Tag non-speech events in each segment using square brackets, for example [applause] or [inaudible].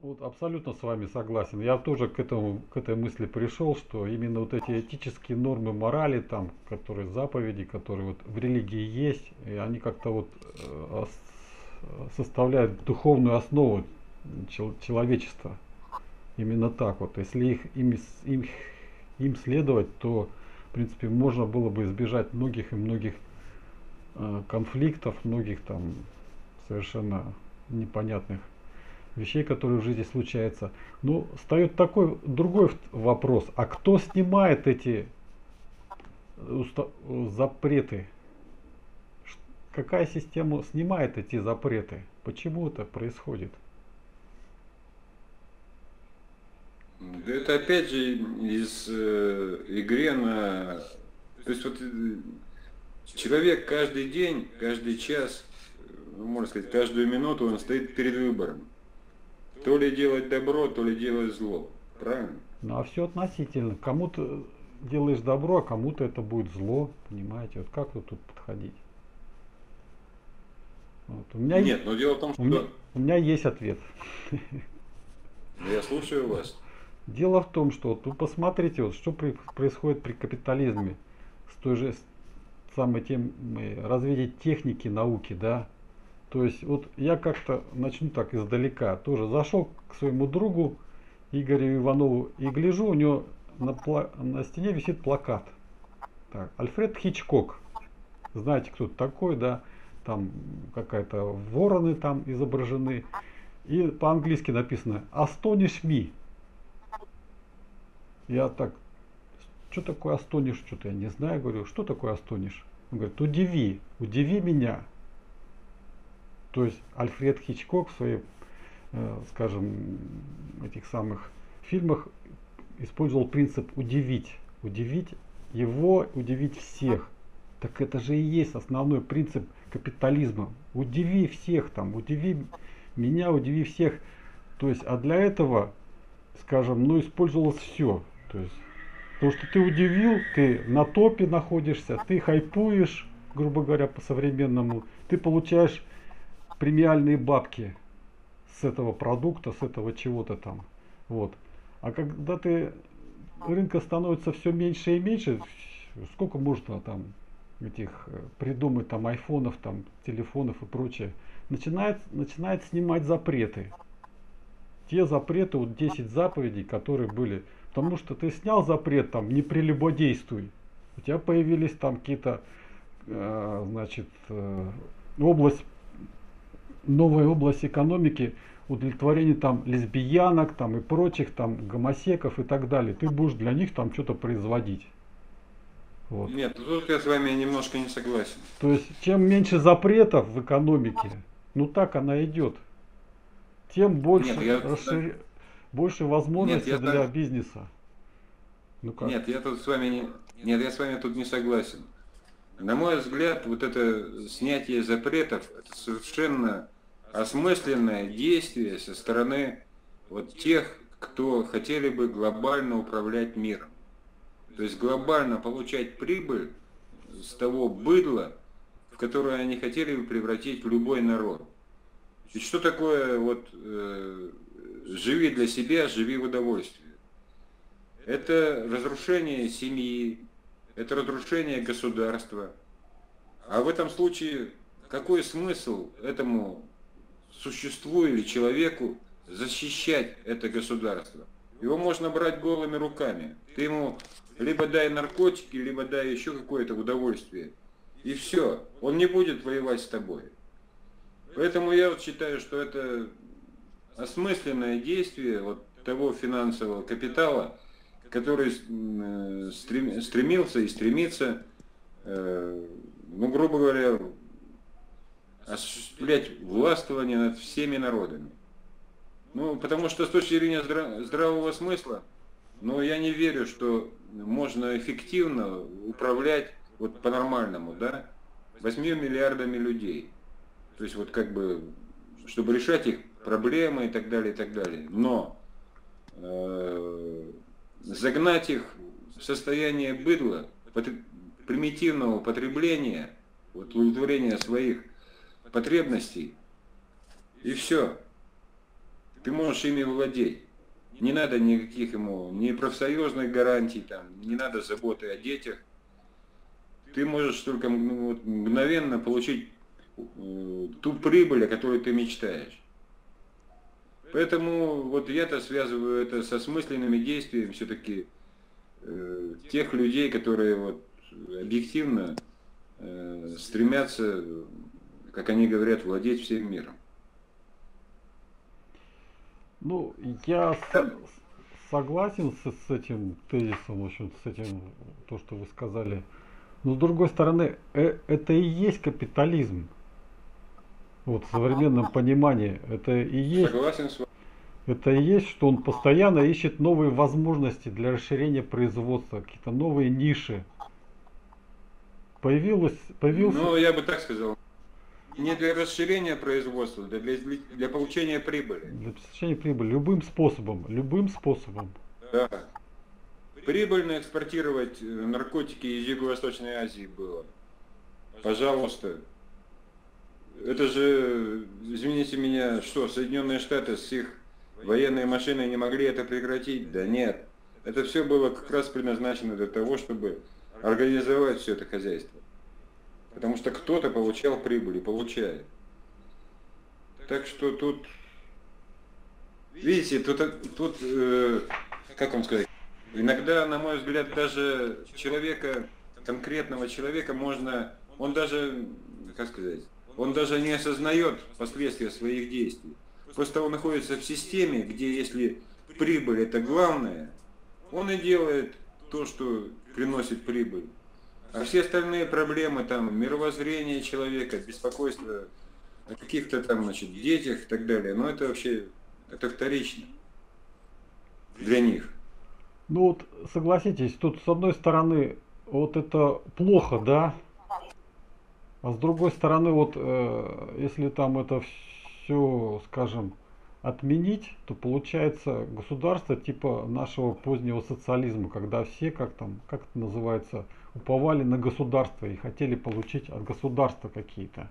Вот абсолютно с вами согласен. Я тоже к этому, к этой мысли пришел, что именно вот эти этические нормы морали, там, которые заповеди, которые вот в религии есть, и они как-то вот э, составляют духовную основу чел человечества. Именно так вот. Если их им, им, им следовать, то в принципе можно было бы избежать многих и многих э, конфликтов, многих там совершенно непонятных вещей, которые в жизни случаются. Ну, встает такой другой вопрос. А кто снимает эти запреты? Какая система снимает эти запреты? Почему это происходит? Это опять же из э, игры на... То есть вот э, человек каждый день, каждый час, можно сказать, каждую минуту он стоит перед выбором. То ли делать добро, то ли делать зло. Правильно? Ну а все относительно. Кому-то делаешь добро, а кому-то это будет зло. Понимаете? Вот как вот тут подходить? Вот. У меня Нет, но дело в том, что... У меня, у меня есть ответ. Я слушаю вас. Дело в том, что вот вы посмотрите, вот, что при, происходит при капитализме с той же самой темой развития техники, науки, да, то есть вот я как-то начну так издалека. Тоже зашел к своему другу Игорю Иванову и гляжу, у него на, пла на стене висит плакат. Так, Альфред Хичкок. Знаете, кто такой, да? Там какая-то вороны там изображены. И по-английски написано Astonish me. Я так, что такое Astonish? Что-то я не знаю. Говорю, что такое Astonish? Он говорит, удиви, удиви меня. То есть Альфред Хичкок в своих, э, скажем, этих самых фильмах использовал принцип удивить. Удивить его, удивить всех. Так это же и есть основной принцип капитализма. Удиви всех там, удиви меня, удиви всех. То есть, а для этого, скажем, ну, использовалось все. То есть, потому что ты удивил, ты на топе находишься, ты хайпуешь, грубо говоря, по-современному, ты получаешь премиальные бабки с этого продукта, с этого чего-то там. Вот. А когда ты рынка становится все меньше и меньше, сколько можно там этих э, придумать там айфонов, там телефонов и прочее, начинает, начинает снимать запреты. Те запреты, вот 10 заповедей, которые были. Потому что ты снял запрет, там, не прелюбодействуй. У тебя появились там какие-то, э, значит, э, область новая область экономики, удовлетворение там лесбиянок там и прочих там гомосеков и так далее. Ты будешь для них там что-то производить. Вот. Нет, тут я с вами немножко не согласен. То есть, чем меньше запретов в экономике, ну так она идет, тем больше, Нет, я... расшир... больше возможностей Нет, для так... бизнеса. Ну как? Нет, я тут с вами не... Нет, я с вами тут не согласен. На мой взгляд, вот это снятие запретов, это совершенно осмысленное действие со стороны вот тех, кто хотели бы глобально управлять миром. То есть глобально получать прибыль с того быдла, в которое они хотели бы превратить любой народ. И что такое вот э, живи для себя, живи в удовольствии? Это разрушение семьи, это разрушение государства. А в этом случае какой смысл этому существу или человеку защищать это государство? Его можно брать голыми руками. Ты ему либо дай наркотики, либо дай еще какое-то удовольствие. И все. Он не будет воевать с тобой. Поэтому я вот считаю, что это осмысленное действие вот того финансового капитала, который э, стремился и стремится, э, ну, грубо говоря, осуществлять властвование над всеми народами. Ну, потому что с точки зрения здравого смысла, но я не верю, что можно эффективно управлять вот по-нормальному, да, 8 миллиардами людей. То есть вот как бы, чтобы решать их проблемы и так далее, и так далее. Но э, загнать их в состояние быдла, примитивного потребления, вот удовлетворения своих потребностей, и все. ты можешь ими владеть. Не надо никаких ему, ни профсоюзных гарантий, там, не надо заботы о детях. Ты можешь только ну, мгновенно получить ту прибыль, о которой ты мечтаешь. Поэтому вот я-то связываю это со смысленными действиями все-таки э, тех людей, которые вот объективно э, стремятся, как они говорят, владеть всем миром. Ну, я с, согласен с, с этим тезисом, в общем, с этим, то, что вы сказали. Но с другой стороны, э, это и есть капитализм. Вот в современном понимании это и есть. Согласен с вами. Это и есть, что он постоянно ищет новые возможности для расширения производства, какие-то новые ниши. Появилось, появился. Ну, я бы так сказал. Не для расширения производства, для, для, для получения прибыли. Для получения прибыли. Любым способом. Любым способом. Да. Прибыльно экспортировать э, наркотики из Юго-Восточной Азии было. Пожалуйста. Это же, извините меня, что, Соединенные Штаты с их военной машиной не могли это прекратить? Да нет. Это все было как раз предназначено для того, чтобы организовать все это хозяйство. Потому что кто-то получал прибыль и получает. Так что тут, видите, тут, тут э, как вам сказать, иногда, на мой взгляд, даже человека, конкретного человека можно, он даже, как сказать, он даже не осознает последствия своих действий. Просто он находится в системе, где если прибыль это главное, он и делает то, что приносит прибыль. А все остальные проблемы, там, мировоззрение человека, беспокойство о каких-то там, значит, детях и так далее, ну это вообще, это вторично для них. Ну вот, согласитесь, тут с одной стороны, вот это плохо, да, а с другой стороны, вот, э, если там это все, скажем, отменить, то получается государство типа нашего позднего социализма, когда все, как там, как это называется, уповали на государство и хотели получить от государства какие-то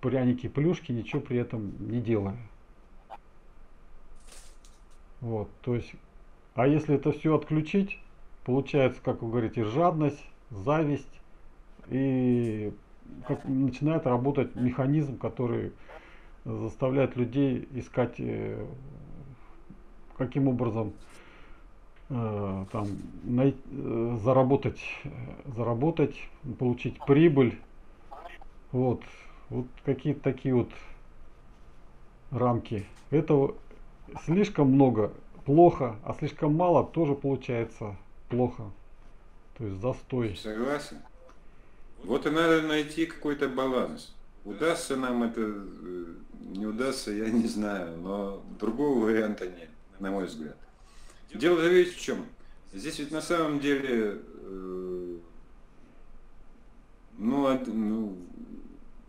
пряники, плюшки, ничего при этом не делая. Вот, то есть, а если это все отключить, получается, как вы говорите, жадность, зависть и как начинает работать механизм, который заставляет людей искать, э, каким образом там най, э, заработать, заработать, получить прибыль. Вот, вот какие-то такие вот рамки. Этого слишком много плохо, а слишком мало тоже получается плохо. То есть застой. Согласен. Вот и надо найти какой-то баланс. Удастся нам это, не удастся, я не знаю, но другого варианта нет, на мой взгляд. Дело видите в чем? Здесь ведь на самом деле, э, ну, ну,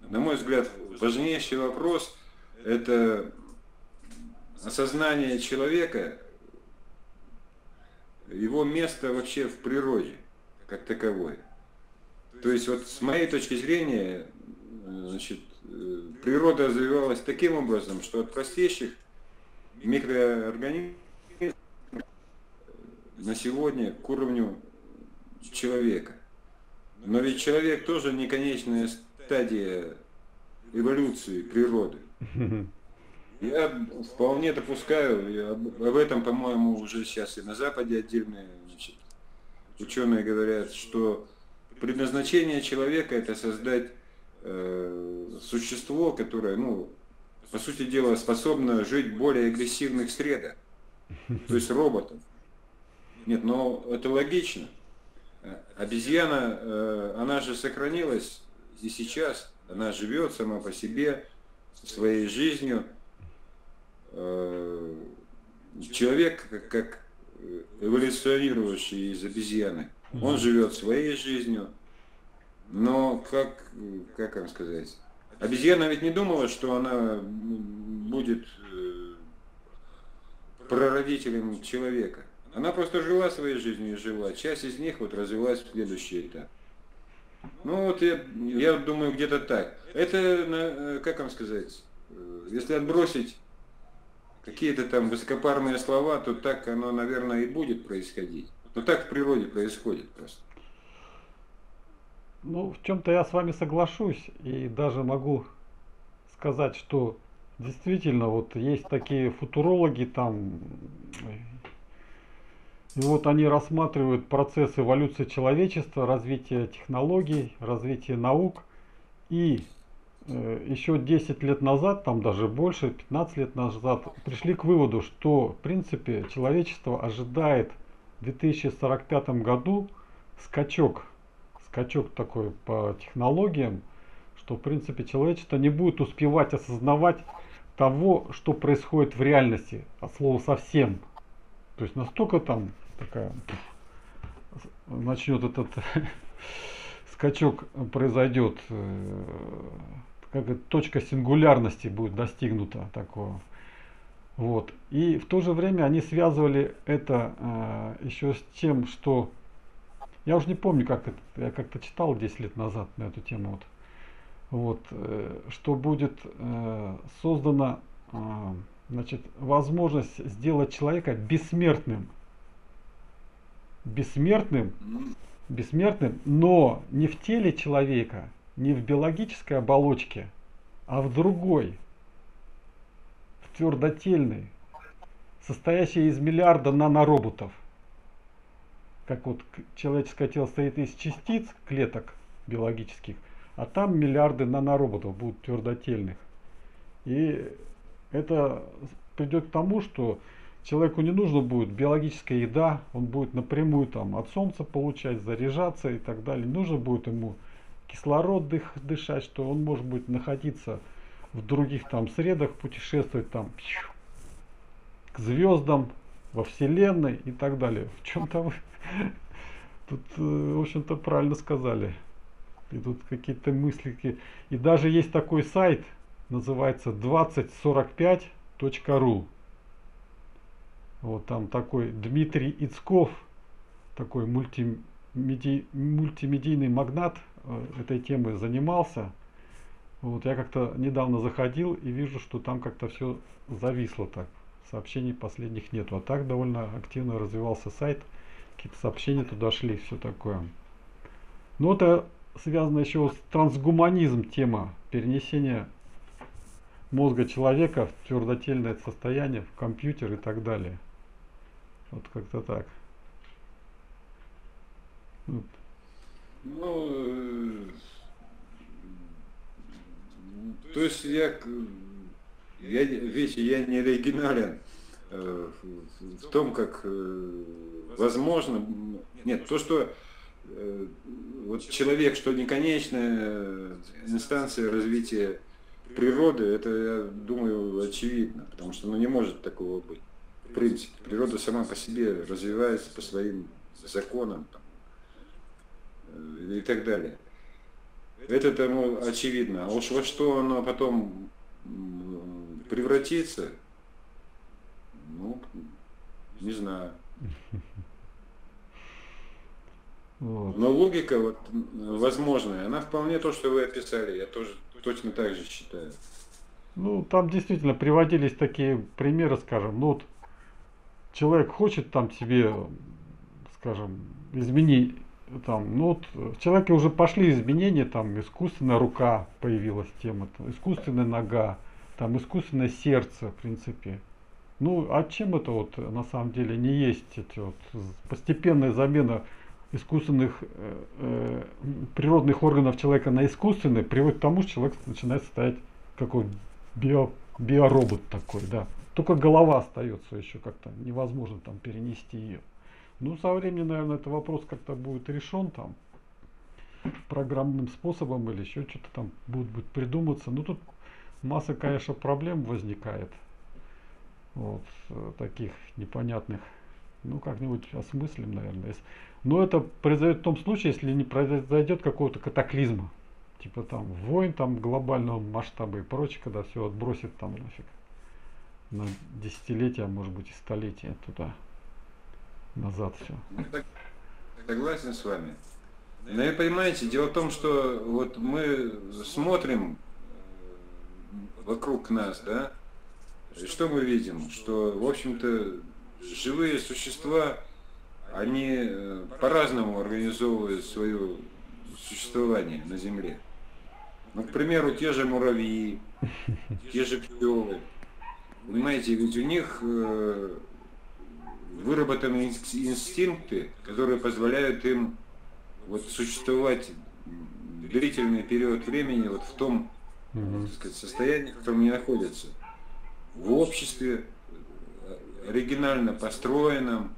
на мой взгляд, важнейший вопрос – это осознание человека, его место вообще в природе, как таковой. То есть вот с моей точки зрения, значит, э, природа развивалась таким образом, что от простейших микроорганизмов на сегодня к уровню человека. Но ведь человек тоже не конечная стадия эволюции природы. Я вполне допускаю, я об, об этом, по-моему, уже сейчас и на Западе отдельные значит, ученые говорят, что предназначение человека это создать э, существо, которое, ну, по сути дела, способно жить в более агрессивных средах, то есть роботов. Нет, но это логично. Обезьяна, э, она же сохранилась и сейчас, она живет сама по себе, своей жизнью. Э, человек, как эволюционировавший из обезьяны, он живет своей жизнью, но как, как вам сказать, обезьяна ведь не думала, что она будет э, прародителем человека. Она просто жила своей жизнью и жила. Часть из них вот развилась в следующий этап. Ну вот я, я думаю где-то так. Это, э, как вам сказать, э, если отбросить какие-то там высокопарные слова, то так оно, наверное, и будет происходить. Но так в природе происходит просто. Ну, в чем-то я с вами соглашусь и даже могу сказать, что действительно вот есть такие футурологи там, и вот они рассматривают процесс эволюции человечества, развитие технологий, развитие наук. И э, еще 10 лет назад, там даже больше, 15 лет назад, пришли к выводу, что в принципе человечество ожидает в 2045 году скачок, скачок такой по технологиям, что в принципе человечество не будет успевать осознавать того, что происходит в реальности, от слова совсем. То есть настолько там такая начнет этот [laughs] скачок произойдет, э, как точка сингулярности будет достигнута такого. Вот. И в то же время они связывали это э, еще с тем, что я уже не помню, как это, я как-то читал 10 лет назад на эту тему. Вот вот, э, что будет э, создана э, значит, возможность сделать человека бессмертным. Бессмертным, бессмертным, но не в теле человека, не в биологической оболочке, а в другой, в твердотельной, состоящей из миллиарда нанороботов. Как вот человеческое тело состоит из частиц, клеток биологических – а там миллиарды нанороботов будут твердотельных. И это придет к тому, что человеку не нужно будет биологическая еда, он будет напрямую там от солнца получать, заряжаться и так далее. Не нужно будет ему кислород дых, дышать, что он может быть находиться в других там средах, путешествовать там к звездам, во Вселенной и так далее. В чем-то вы [laughs] тут, э, в общем-то, правильно сказали. И тут какие-то мысли. И даже есть такой сайт, называется 2045.ru. Вот там такой Дмитрий Ицков, такой мультимеди, мультимедийный магнат э, этой темы занимался. Вот я как-то недавно заходил и вижу, что там как-то все зависло так. Сообщений последних нету. А так довольно активно развивался сайт. Какие-то сообщения туда шли, все такое. Ну это связана еще с трансгуманизм тема перенесения мозга человека в твердотельное состояние, в компьютер и так далее. Вот как-то так. Вот. Ну, э, то есть я, я, видите, я не оригинален э, в том, как э, возможно, нет, то, что вот человек, что не конечная инстанция развития природы, это, я думаю, очевидно, потому что ну, не может такого быть. В принципе, природа сама по себе развивается по своим законам там, э, и так далее. Это тому очевидно. А уж во что оно потом превратится, ну, не знаю. [laughs] Но логика вот, возможная, она вполне то, что вы описали, я тоже точно так же считаю. Ну, там действительно приводились такие примеры, скажем, ну вот человек хочет там себе, скажем, изменить, там, ну вот в человеке уже пошли изменения, там искусственная рука появилась тема, там, искусственная нога, там искусственное сердце, в принципе. Ну, а чем это вот на самом деле не есть эти вот постепенная замена искусственных э, э, природных органов человека на искусственные приводит к тому, что человек начинает стоять какой био, биоробот такой, да. Только голова остается еще как-то, невозможно там перенести ее. Ну, со временем, наверное, этот вопрос как-то будет решен там программным способом или еще что-то там будет, будет придуматься. Ну, тут масса, конечно, проблем возникает. Вот, э, таких непонятных. Ну, как-нибудь осмыслим, наверное. Но это произойдет в том случае, если не произойдет какого-то катаклизма. Типа там войн там глобального масштаба и прочее, когда все отбросит там нафиг. На десятилетия, может быть и столетия туда. Назад все. Ну, согласен с вами. Но вы понимаете, дело в том, что вот мы смотрим э, вокруг нас, да, что мы видим? Что, в общем-то, живые существа, они э, по-разному организовывают свое существование на Земле. Ну, к примеру, те же муравьи, те же пчелы. Понимаете, ведь у них э, выработаны инстинкты, которые позволяют им вот существовать длительный период времени вот в том mm так сказать, состоянии, в котором они находятся. В обществе, оригинально построенном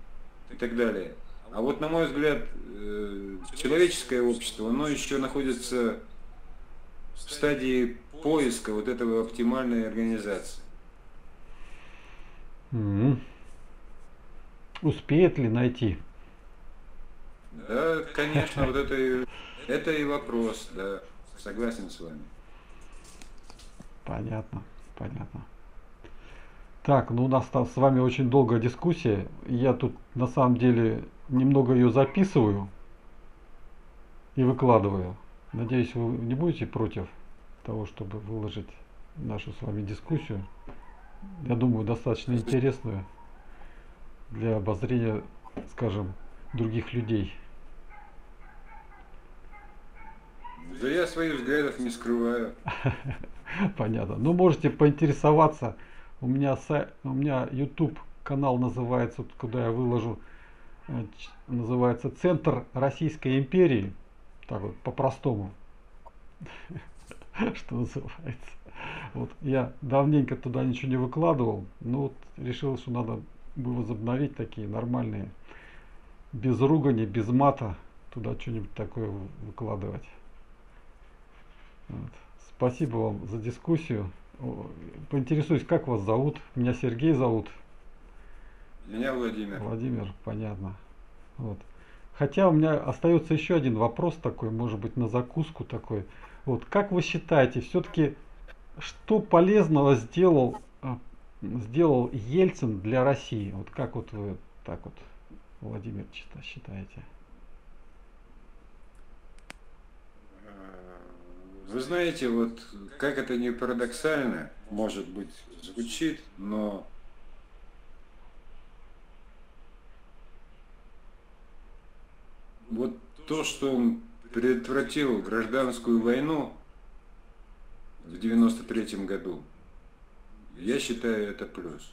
и так далее. А вот, на мой взгляд, э, человеческое общество, оно еще находится в стадии поиска вот этого оптимальной организации. Mm-hmm. Успеет ли найти? Да, конечно, вот это и, это и вопрос, да, согласен с вами. Понятно, понятно. Так, ну у нас там с вами очень долгая дискуссия. Я тут на самом деле немного ее записываю и выкладываю. Надеюсь, вы не будете против того, чтобы выложить нашу с вами дискуссию. Я думаю, достаточно интересную для обозрения, скажем, других людей. Да я своих взглядов не скрываю. [laughs] Понятно. Ну, можете поинтересоваться. У меня, у меня YouTube канал называется, куда я выложу, э, называется Центр Российской империи. Так вот, по-простому. [laughs] Что называется. Вот я давненько туда ничего не выкладывал, но вот решил, что надо бы возобновить такие нормальные, без ругани, без мата, туда что-нибудь такое выкладывать. Вот. Спасибо вам за дискуссию. Поинтересуюсь, как вас зовут? Меня Сергей зовут. Меня Владимир. Владимир, понятно. Вот. Хотя у меня остается еще один вопрос такой, может быть, на закуску такой. Вот, как вы считаете, все-таки что полезного сделал, а, сделал Ельцин для России? Вот как вот вы так вот, Владимир, считаете? Вы знаете, вот как это не парадоксально, может быть, звучит, но вот то, что он предотвратил гражданскую войну в 93 году, я считаю это плюс.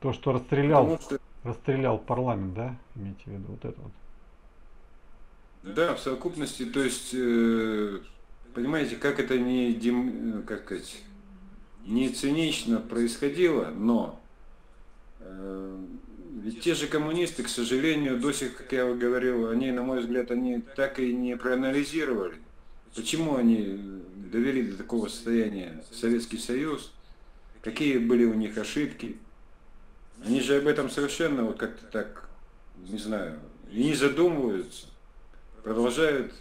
То, что расстрелял, что... расстрелял парламент, да, имеете в виду вот это вот? Да, в совокупности, то есть, э, понимаете, как это не, дем, как сказать, не цинично происходило, но э, ведь те же коммунисты, к сожалению, до сих, как я говорил, они, на мой взгляд, они так и не проанализировали, почему они довели до такого состояния Советский Союз, какие были у них ошибки. Они же об этом совершенно вот как-то так, не знаю, и не задумываются продолжают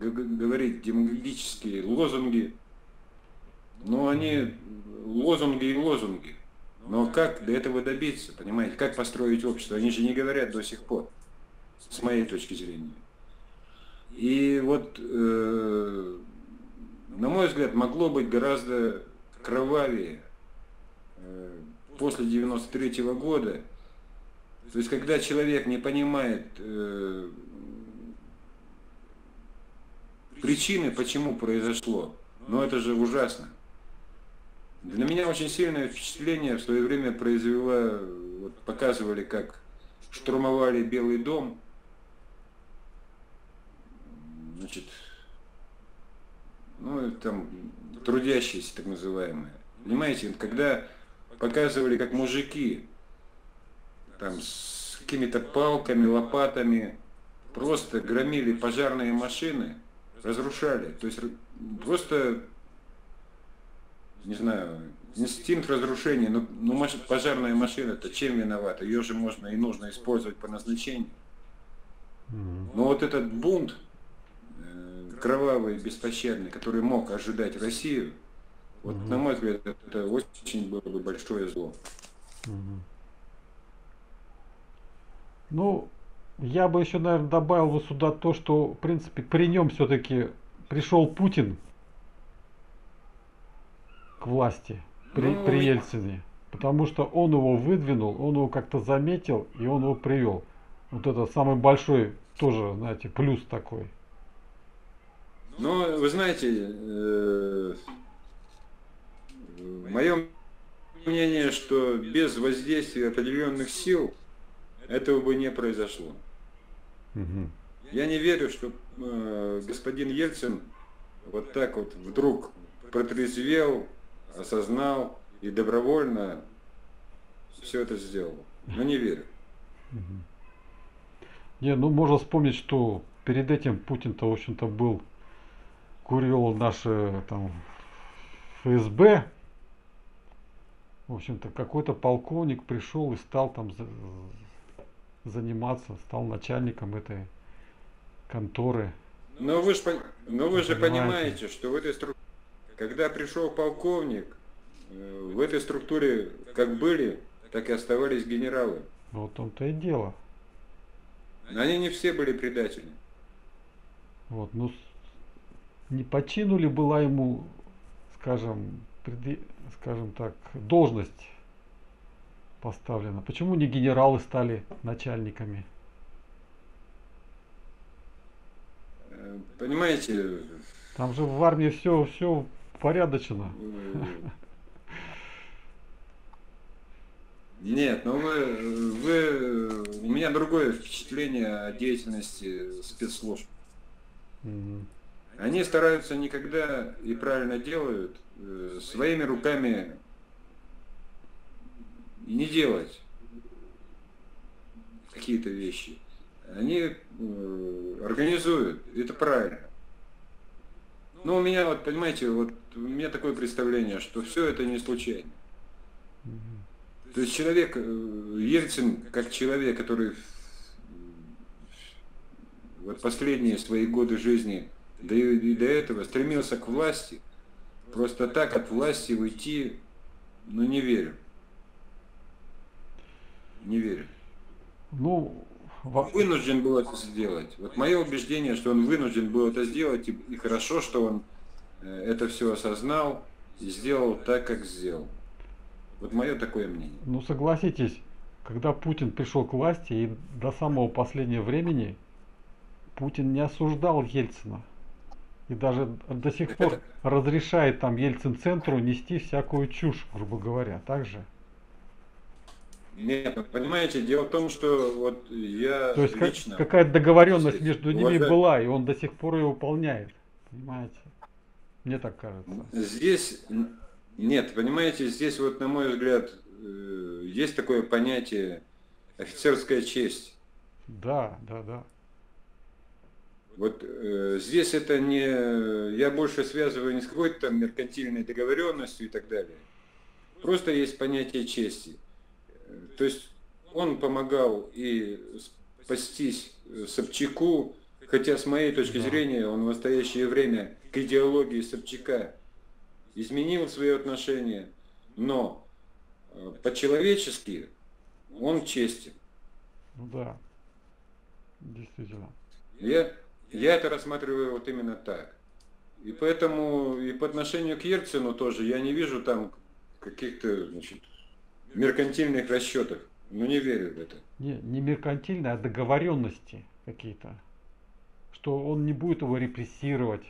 говорить демагогические лозунги, но они лозунги и лозунги. Но как до этого добиться, понимаете, как построить общество? Они же не говорят до сих пор, с моей точки зрения. И вот, э, на мой взгляд, могло быть гораздо кровавее э, после 93 -го года. То есть, когда человек не понимает э, причины, почему произошло. Но это же ужасно. Для меня очень сильное впечатление в свое время произвела, вот показывали, как штурмовали Белый дом. Значит, ну, там, трудящиеся, так называемые. Понимаете, когда показывали, как мужики там с какими-то палками, лопатами просто громили пожарные машины – разрушали. То есть просто, не знаю, инстинкт разрушения, ну, ну пожарная машина-то чем виновата? Ее же можно и нужно использовать по назначению. Но вот этот бунт, э, кровавый, беспощадный, который мог ожидать Россию, вот, угу. на мой взгляд, это очень было бы большое зло. Угу. Ну, я бы еще, наверное, добавил бы сюда то, что, в принципе, при нем все-таки пришел Путин. к власти при, ну, при Ельцине. Потому что он его выдвинул, он его как-то заметил, и он его привел. Вот это самый большой тоже, знаете, плюс такой. Ну, вы знаете, э, мое мнение, что без воздействия определенных сил этого бы не произошло. Угу. Я не верю, что э, господин Ельцин вот так вот вдруг протрезвел, осознал и добровольно все это сделал. Но не верю. Не, ну можно вспомнить, что перед этим Путин-то, в общем-то, был, курил наши там ФСБ. В общем-то, какой-то полковник пришел и стал там заниматься, стал начальником этой конторы. Но вы, ж, но вы же понимаете, что в этой структуре, когда пришел полковник, э, в этой структуре как были, так и оставались генералы. Вот в том-то и дело. Они не все были предатели. Вот, ну, не починули была ему, скажем, преди, скажем так, должность поставлена. Почему не генералы стали начальниками? Понимаете? Там же в армии все, все порядочно. Нет, но вы, вы, у меня другое впечатление о деятельности спецслужб. Угу. Они стараются никогда и правильно делают э, своими руками не делать какие-то вещи они э, организуют, это правильно. Но у меня вот, понимаете, вот у меня такое представление, что все это не случайно. То есть человек, э, Ельцин, как человек, который вот последние свои годы жизни, да и, и до этого стремился к власти, просто так от власти уйти, ну не верю. Не верю. Ну, он вынужден был это сделать. Вот мое убеждение, что он вынужден был это сделать, и, и хорошо, что он э, это все осознал и сделал так, как сделал. Вот мое такое мнение. Ну согласитесь, когда Путин пришел к власти и до самого последнего времени Путин не осуждал Ельцина. И даже до сих пор разрешает там Ельцин-центру нести всякую чушь, грубо говоря, также. Нет, понимаете, дело в том, что вот я То есть лично... какая-то договоренность между ними уважаю... была, и он до сих пор ее выполняет. Понимаете? Мне так кажется. Здесь, нет, понимаете, здесь вот, на мой взгляд, э, есть такое понятие офицерская честь. Да, да, да. Вот э, здесь это не... Я больше связываю не с какой-то там меркантильной договоренностью и так далее. Просто есть понятие чести. То есть он помогал и спастись Собчаку, хотя с моей точки зрения он в настоящее время к идеологии Собчака изменил свои отношения, но э, по-человечески он честен. Ну да, действительно. Я, я это рассматриваю вот именно так. И поэтому и по отношению к Ельцину тоже я не вижу там каких-то значит, меркантильных расчетах. Ну не верю в это. Не, не меркантильные, а договоренности какие-то. Что он не будет его репрессировать,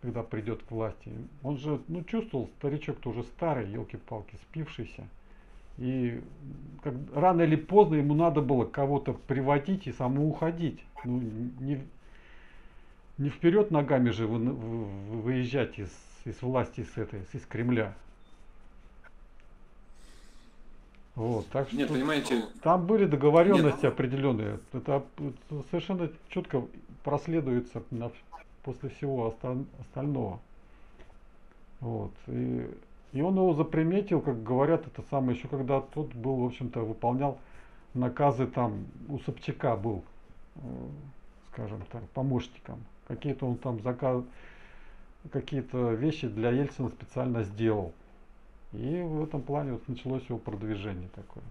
когда придет к власти. Он же, ну, чувствовал, старичок-то уже старый, елки-палки, спившийся. И как, рано или поздно ему надо было кого-то приводить и самому уходить. Ну, не, не вперед ногами же вы, вы, выезжать из, из власти, с этой, из Кремля. Вот, так что Нет, понимаете, там были договоренности Нет. определенные. Это, это совершенно четко проследуется на, после всего остального. Вот. И, и он его заприметил, как говорят, это самое, еще когда тот был, в общем-то, выполнял наказы там, у Собчака был, э, скажем так, помощником. Какие-то он там заказ, какие-то вещи для Ельцина специально сделал. И в этом плане вот началось его продвижение такое.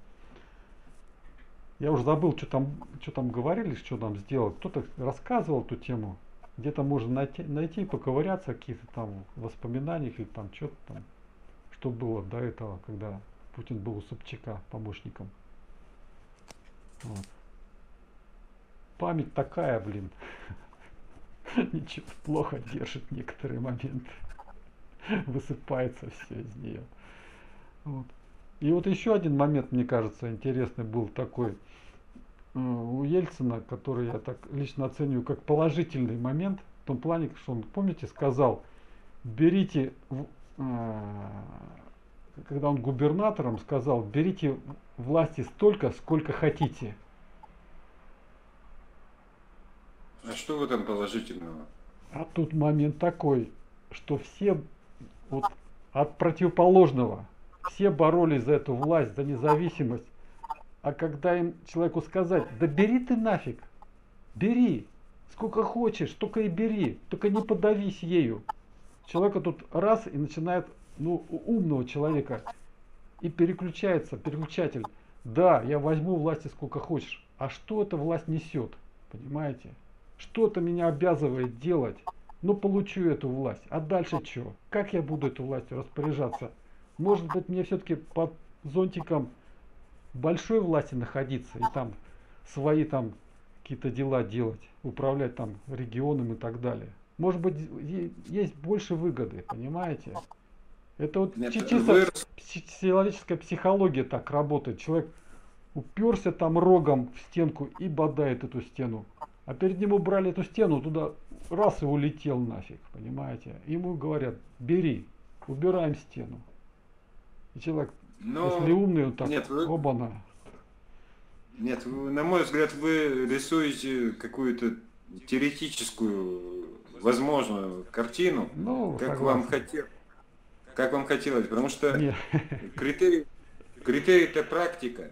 Я уже забыл, что там, что там говорили, что там сделал. Кто-то рассказывал эту тему. где-то можно найти, найти поковыряться какие-то там воспоминаниях или там что-то там, что было до этого, когда Путин был у Собчака помощником. Вот. Память такая, блин. [laughs] Ничего, плохо держит некоторые моменты. [laughs] Высыпается все из нее. Вот. И вот еще один момент, мне кажется, интересный был такой э, у Ельцина, который я так лично оцениваю как положительный момент, в том плане, что он, помните, сказал, берите, э, когда он губернатором сказал, берите власти столько, сколько хотите. А что в этом положительного? А тут момент такой, что все вот от противоположного все боролись за эту власть, за независимость. А когда им человеку сказать, да бери ты нафиг, бери, сколько хочешь, только и бери, только не подавись ею. Человека тут раз и начинает, ну, умного человека, и переключается, переключатель. Да, я возьму власти сколько хочешь. А что эта власть несет? Понимаете? Что-то меня обязывает делать. Ну, получу эту власть. А дальше что? Как я буду эту властью распоряжаться? Может быть, мне все-таки под зонтиком большой власти находиться и там свои там какие-то дела делать, управлять там регионом и так далее. Может быть, есть больше выгоды, понимаете? Это вот Нет, чисто вы... человеческая психология так работает. Человек уперся там рогом в стенку и бодает эту стену. А перед ним убрали эту стену, туда раз и улетел нафиг, понимаете? Ему говорят, бери, убираем стену. И человек, Но... если умный, он так, Нет, вы... оба-на. Нет, на мой взгляд, вы рисуете какую-то теоретическую возможную картину, ну, как согласен. вам хотелось. Как вам хотелось, потому что Нет. [laughs] критерий, критерий это практика.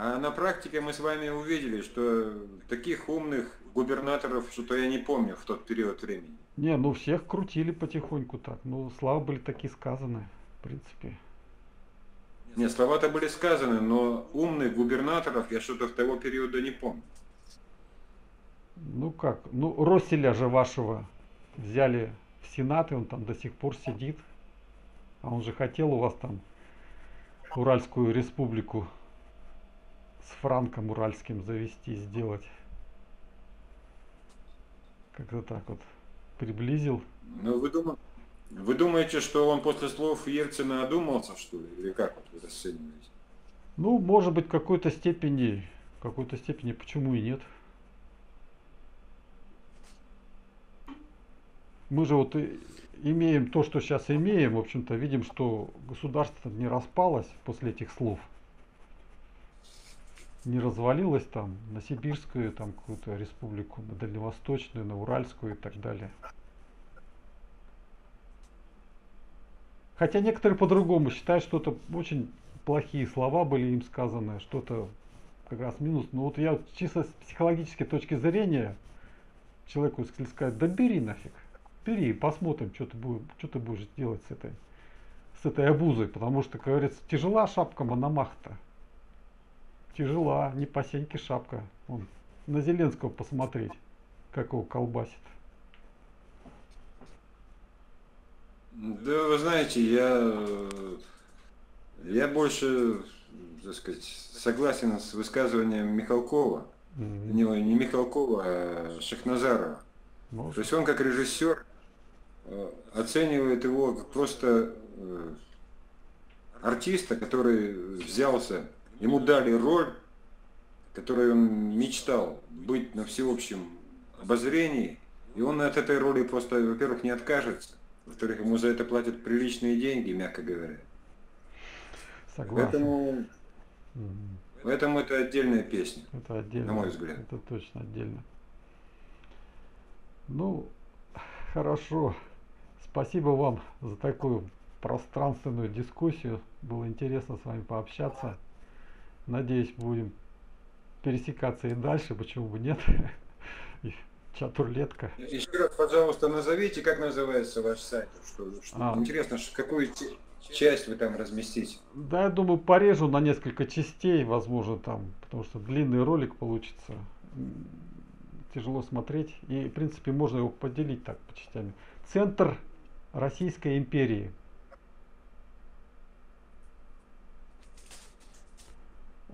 А на практике мы с вами увидели, что таких умных губернаторов, что-то я не помню в тот период времени. Не, ну всех крутили потихоньку так. Ну, слова были такие сказаны, в принципе. Нет, слова-то были сказаны, но умных губернаторов я что-то в того периода не помню. Ну как, ну Росселя же вашего взяли в Сенат, и он там до сих пор сидит. А он же хотел у вас там Уральскую республику с Франком Уральским завести, сделать. Как-то так вот приблизил. Ну вы думаете, вы думаете, что он после слов Ельцина одумался, что ли? Или как вот вы расцениваете? Ну, может быть, в какой-то степени, в какой-то степени, почему и нет. Мы же вот имеем то, что сейчас имеем, в общем-то, видим, что государство не распалось после этих слов. Не развалилось там на Сибирскую, там какую-то республику, на Дальневосточную, на Уральскую и так далее. Хотя некоторые по-другому считают, что это очень плохие слова были им сказаны, что-то как раз минус. Но вот я чисто с психологической точки зрения человеку сказать, да бери нафиг, бери, посмотрим, что ты, будешь, что ты будешь делать с этой, с этой обузой. Потому что, как говорится, тяжела шапка Мономаха-то. Тяжела, не по сеньке шапка. Вон, на Зеленского посмотреть, как его колбасит. Да, вы знаете, я, я больше, так сказать, согласен с высказыванием Михалкова. Mm-hmm. Не, не Михалкова, а Шахназарова. Может. То есть он как режиссер э, оценивает его как просто э, артиста, который взялся, ему дали роль, которой он мечтал быть на всеобщем обозрении, и он от этой роли просто, во-первых, не откажется, во-вторых, ему за это платят приличные деньги, мягко говоря. Согласен. Поэтому, поэтому это отдельная песня, это отдельно, на мой взгляд. Это точно отдельно. Ну, хорошо. Спасибо вам за такую пространственную дискуссию. Было интересно с вами пообщаться. Надеюсь, будем пересекаться и дальше, почему бы нет. [laughs] Чатурлетка. Еще раз, пожалуйста, назовите, как называется ваш сайт. Что, что а. Интересно, какую часть вы там разместите? Да, я думаю, порежу на несколько частей, возможно, там, потому что длинный ролик получится. тяжело смотреть. И, в принципе, можно его поделить так по частями. Центр Российской империи.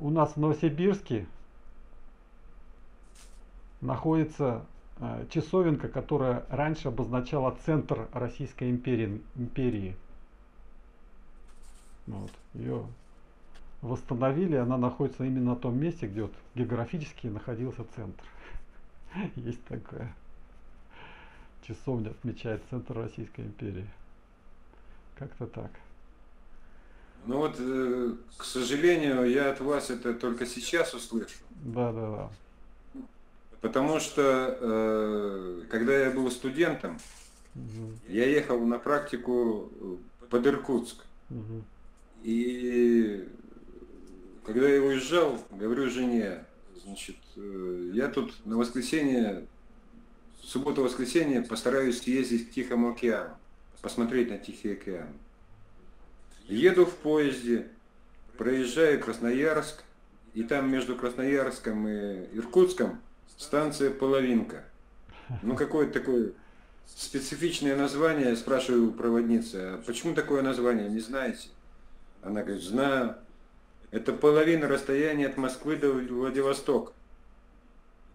У нас в Новосибирске находится э, часовенка, которая раньше обозначала центр Российской империи. империи. Вот. Ее восстановили, она находится именно на том месте, где вот географически находился центр. [laughs] Есть такая часовня, отмечает центр Российской империи. Как-то так. Ну вот, э, к сожалению, я от вас это только сейчас услышу. Да, да, да. Потому что, э, когда я был студентом, угу. я ехал на практику под Иркутск. Угу. И когда я уезжал, говорю жене, значит, э, я тут на воскресенье, субботу-воскресенье постараюсь съездить к Тихому океану, посмотреть на Тихий океан. Еду в поезде, проезжаю Красноярск, и там между Красноярском и Иркутском станция Половинка. Ну, какое-то такое специфичное название, спрашиваю у проводницы, а почему такое название, не знаете? Она говорит, знаю. Это половина расстояния от Москвы до Владивостока.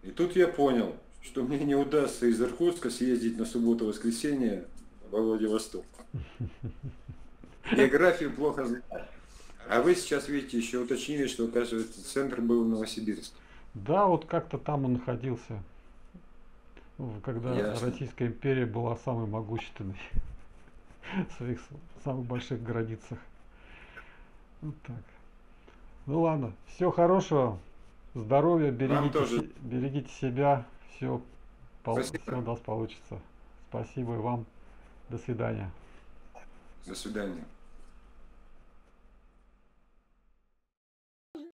И тут я понял, что мне не удастся из Иркутска съездить на субботу-воскресенье во Владивосток. Географию плохо знаю. А вы сейчас, видите, еще уточнили, что, оказывается, центр был в Новосибирске. Да, вот как-то там он находился, когда Ясно. Российская империя была самой могущественной в своих самых больших границах. Вот так. Ну ладно, всего хорошего, здоровья, берегите, берегите себя, все, все у нас получится. Спасибо и вам. До свидания. До свидания.